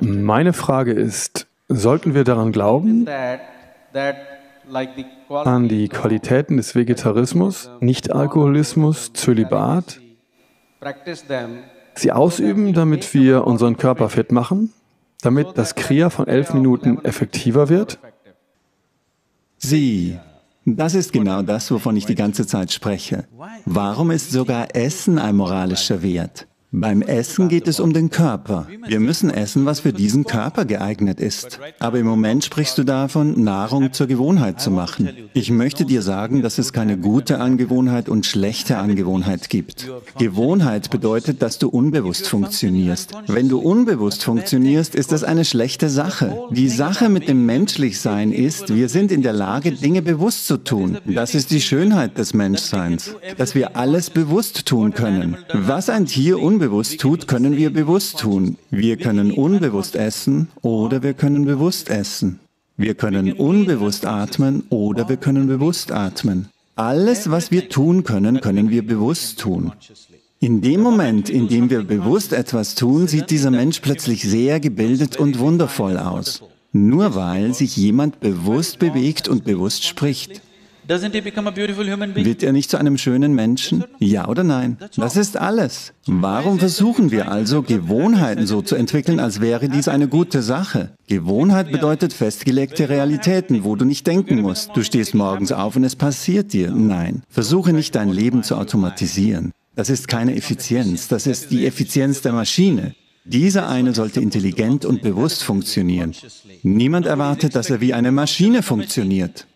Meine Frage ist, sollten wir daran glauben, an die Qualitäten des Vegetarismus, Nichtalkoholismus, Zölibat, sie ausüben, damit wir unseren Körper fit machen, damit das Kriya von elf Minuten effektiver wird? Sie, das ist genau das, wovon ich die ganze Zeit spreche. Warum ist sogar Essen ein moralischer Wert? Beim Essen geht es um den Körper. Wir müssen essen, was für diesen Körper geeignet ist. Aber im Moment sprichst du davon, Nahrung zur Gewohnheit zu machen. Ich möchte dir sagen, dass es keine gute Angewohnheit und schlechte Angewohnheit gibt. Gewohnheit bedeutet, dass du unbewusst funktionierst. Wenn du unbewusst funktionierst, ist das eine schlechte Sache. Die Sache mit dem Menschlichsein ist, wir sind in der Lage, Dinge bewusst zu tun. Das ist die Schönheit des Menschseins, dass wir alles bewusst tun können. Was ein Tier unbewusst unbewusst tut, können wir bewusst tun. Wir können unbewusst essen oder wir können bewusst essen. Wir können unbewusst atmen oder wir können bewusst atmen. Alles, was wir tun können, können wir bewusst tun. In dem Moment, in dem wir bewusst etwas tun, sieht dieser Mensch plötzlich sehr gebildet und wundervoll aus. Nur weil sich jemand bewusst bewegt und bewusst spricht. Wird er nicht zu einem schönen Menschen? Ja oder nein? Das ist alles. Warum versuchen wir also, Gewohnheiten so zu entwickeln, als wäre dies eine gute Sache? Gewohnheit bedeutet festgelegte Realitäten, wo du nicht denken musst. Du stehst morgens auf und es passiert dir. Nein, versuche nicht dein Leben zu automatisieren. Das ist keine Effizienz, das ist die Effizienz der Maschine. Dieser eine sollte intelligent und bewusst funktionieren. Niemand erwartet, dass er wie eine Maschine funktioniert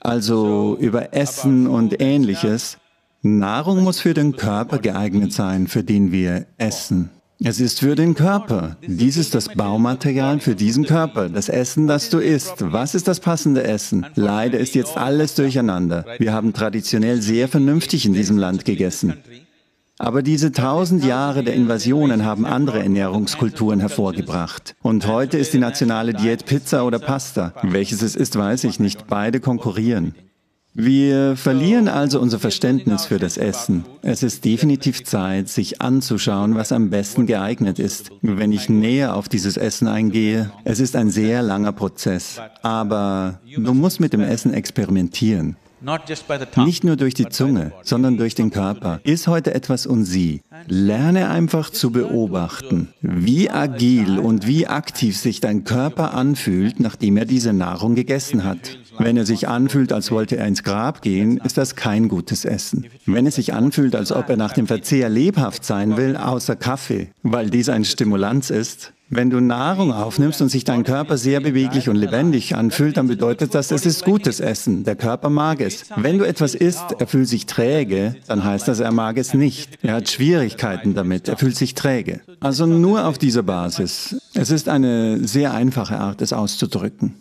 also über Essen und ähnliches. Nahrung muss für den Körper geeignet sein, für den wir essen. Es ist für den Körper. Dies ist das Baumaterial für diesen Körper, das Essen, das du isst. Was ist das passende Essen? Leider ist jetzt alles durcheinander. Wir haben traditionell sehr vernünftig in diesem Land gegessen. Aber diese tausend Jahre der Invasionen haben andere Ernährungskulturen hervorgebracht. Und heute ist die nationale Diät Pizza oder Pasta. Welches es ist, weiß ich nicht. Beide konkurrieren. Wir verlieren also unser Verständnis für das Essen. Es ist definitiv Zeit, sich anzuschauen, was am besten geeignet ist. Wenn ich näher auf dieses Essen eingehe, es ist ein sehr langer Prozess, aber du musst mit dem Essen experimentieren. Nicht nur durch die Zunge, sondern durch den Körper. Ist heute etwas und sie. Lerne einfach zu beobachten, wie agil und wie aktiv sich dein Körper anfühlt, nachdem er diese Nahrung gegessen hat. Wenn er sich anfühlt, als wollte er ins Grab gehen, ist das kein gutes Essen. Wenn es sich anfühlt, als ob er nach dem Verzehr lebhaft sein will, außer Kaffee, weil dies ein Stimulanz ist, wenn du Nahrung aufnimmst und sich dein Körper sehr beweglich und lebendig anfühlt, dann bedeutet das, es ist gutes Essen. Der Körper mag es. Wenn du etwas isst, er fühlt sich träge, dann heißt das, er mag es nicht. Er hat Schwierigkeiten damit, er fühlt sich träge. Also nur auf dieser Basis. Es ist eine sehr einfache Art, es auszudrücken.